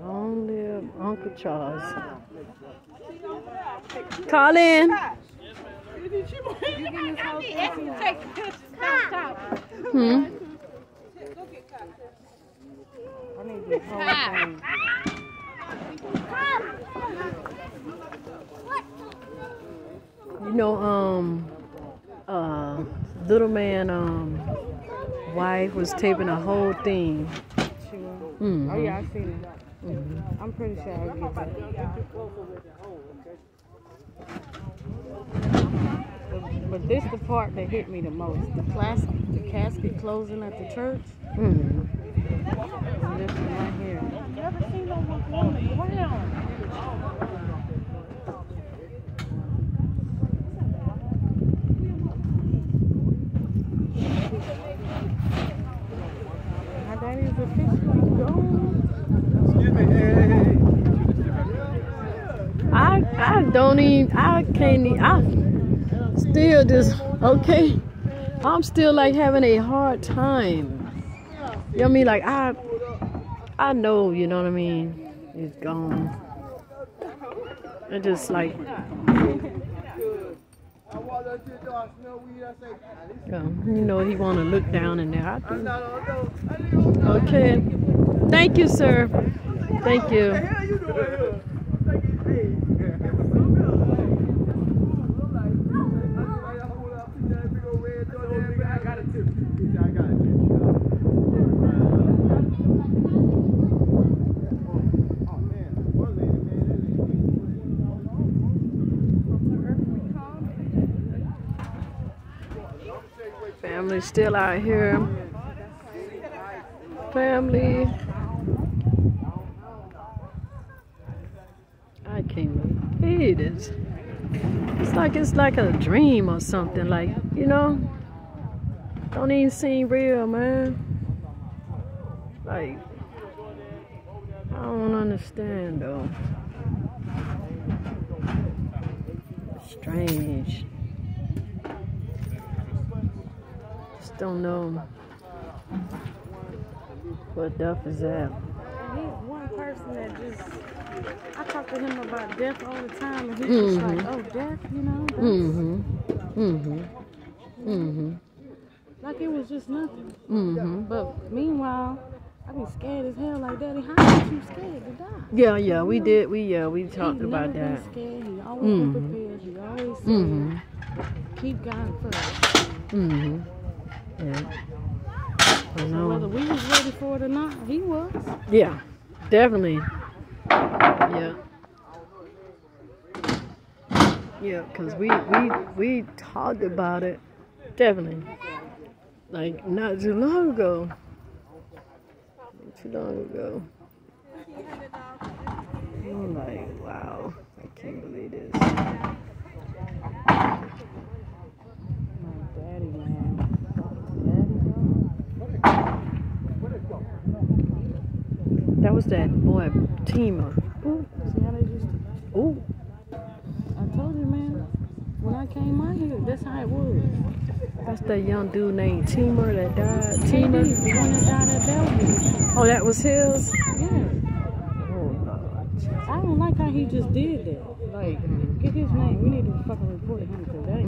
Long live Uncle Charles. Colin. Hmm. You know, um, uh, little man, um, wife was taping a whole thing. Mm-hmm. Oh yeah, I seen it. Mm-hmm. I'm pretty sure I'll get that. But this the part that hit me the most. The class, the casket closing at the church. Mm-hmm. This one right here. Never seen no one on the ground. My officially gone. Excuse me. Hey, hey, hey. I I don't even I can't even, I still just okay. I'm still like having a hard time. You know what I mean? Like I I know, you know what I mean? It's gone. It just like I walk up to the door, I smell weed, I say, "Ah, this you know, he wanna look down in there. I do. not on no. I didn't know what Okay. Thank you, sir. Thank you. the hell you doing here. Like, hey, what's up, man? I'm like, I got hold up, see that big old red door there, I got it too. He said, I got it too. Oh, man. One lady, man, that lady. Family still out here. Family. I can't believe it. It's like it's like a dream or something. Like you know, don't even seem real, man. Like I don't understand though. Strange. Just don't know what death is at. He's one person that just. I talk to him about death all the time, and he's just Mhm. like, "Oh, death," you know. Mm-hmm. Mm-hmm. Mm-hmm. Like it was just nothing. Mm-hmm. But meanwhile, I be scared as hell. Like, Daddy, how are you scared to die? Yeah, yeah, we did. We yeah, we talked about never that. Been scared. He always Mhm. prepared. He always said, Mm-hmm. "Keep God first." Mm-hmm. Yeah. I So know. whether we was ready for it or not, he was. Yeah, definitely. Yeah. Yeah, cause we we we talked about it. Definitely. Like not too long ago. Not too long ago. I'm like, wow, I can't believe this. My daddy, man. Daddy, That was that boy Tima. Ooh, See how they to. ooh. I told you, man. When I came out here, that's how it was. That's that young dude named Tima that died. Tima. the one that died at Bellevue. Oh, that was his. Yeah. Oh. I don't like how he just did that. Like, get his name. We need to fucking report him because that ain't